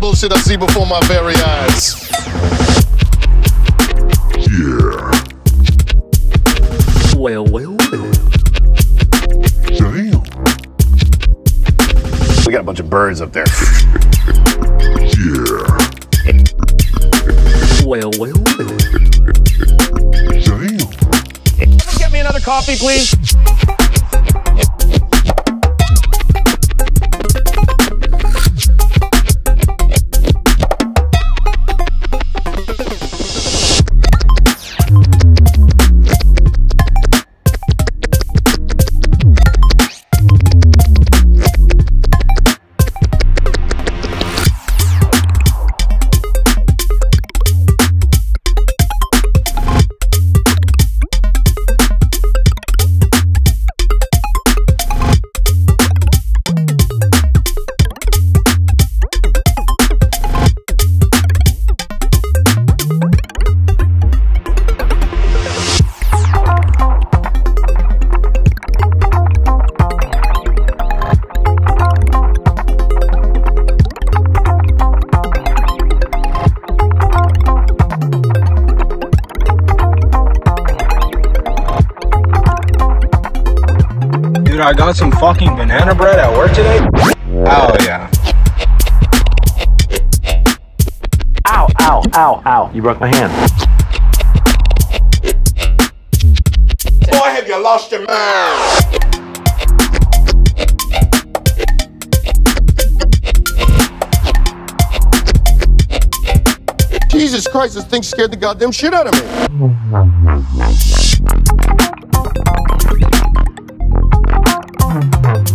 bullshit I see before my very eyes. Yeah. Well, well, well. Damn. We got a bunch of birds up there. Yeah. Well, well, well. Damn. Get me another coffee, please. Dude, I got some fucking banana bread at work today. Oh yeah. Ow, ow, ow, ow. You broke my hand. Boy, have you lost your mind? Jesus Christ, this thing scared the goddamn shit out of me.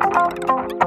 Oh, oh, oh.